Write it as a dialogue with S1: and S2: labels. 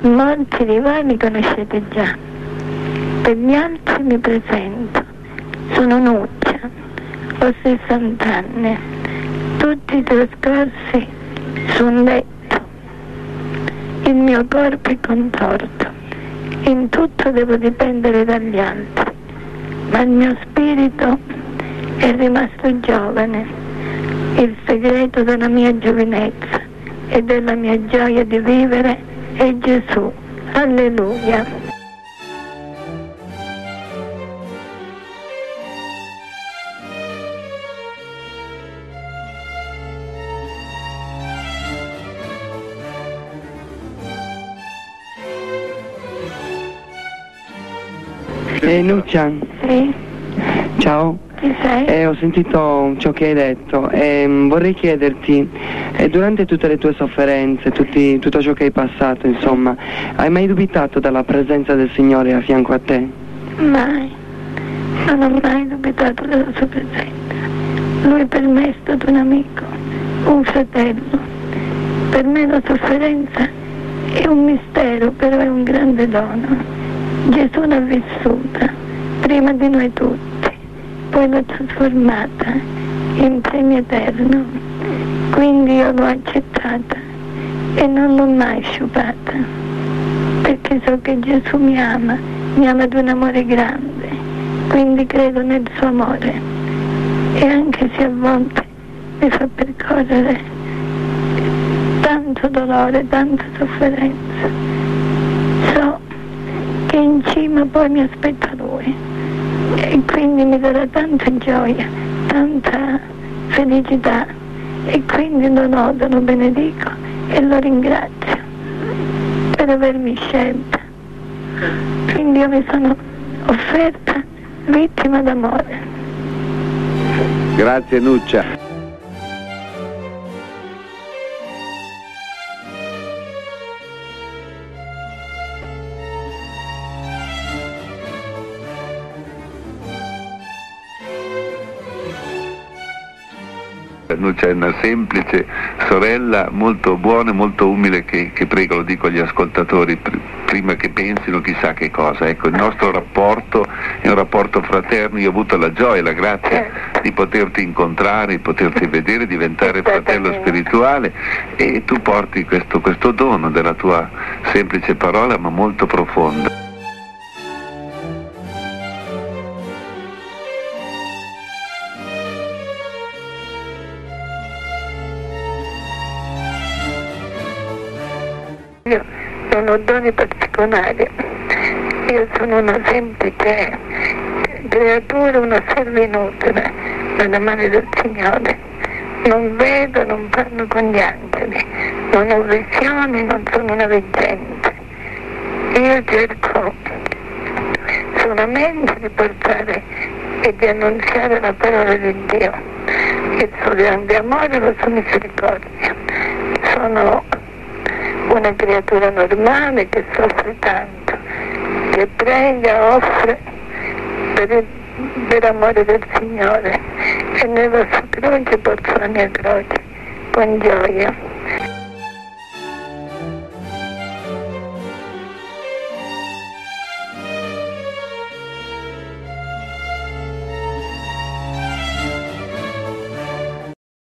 S1: Molti rivali conoscete già, per gli altri mi presento. Sono Nuccia, ho 60 anni, tutti trascorsi su un letto. Il mio corpo è contorto, in tutto devo dipendere dagli altri, ma il mio spirito è rimasto giovane. Il segreto della mia giovinezza e della mia gioia di vivere è Gesù. Alleluia.
S2: Eh, Nuccia,
S1: Sì,
S2: ciao.
S1: Chi sei?
S2: Eh, ho sentito ciò che hai detto e mm, vorrei chiederti, eh, durante tutte le tue sofferenze, tutti- tutto ciò che hai passato, insomma, hai mai dubitato della presenza del Signore a fianco a te?
S1: Mai. Non ho mai dubitato della sua presenza. Lui per me è stato un amico, un fratello. Per me la sofferenza è un mistero, però è un grande dono. Gesù l'ha vissuta prima di noi tutti, poi l'ha trasformata in premio eterno. Quindi io l'ho accettata e non l'ho mai sciupata, perché so che Gesù mi ama, mi ama di un amore grande, quindi credo nel suo amore. E anche se a volte mi fa percorrere tanto dolore, tanta sofferenza, so che in cima poi mi aspetta lui e quindi mi darà tanta gioia, tanta felicità e quindi lo lodo, lo benedico e lo ringrazio per avermi scelta. Quindi io mi sono offerta vittima d'amore.
S3: Grazie Nuccia. Nuccia è una semplice sorella molto buona e molto umile che, che prego, lo dico agli ascoltatori, pr- prima che pensino chissà che cosa. Ecco, il nostro rapporto è un rapporto fraterno, io ho avuto la gioia e la grazia di poterti incontrare, di poterti vedere, diventare fratello spirituale e tu porti questo, questo dono della tua semplice parola ma molto profonda.
S1: Io non ho doni particolari, io sono una semplice creatura, una serva inutile nelle mani del Signore. Non vedo, non parlo con gli angeli, non ho visioni, non sono una veggente. Io cerco solamente di portare e di annunziare la parola di Dio, il suo grande amore e la sua misericordia. Sono una creatura normale che soffre tanto, che prega, offre per, il- per amore del Signore e nella sua croce porto la mia croce con gioia.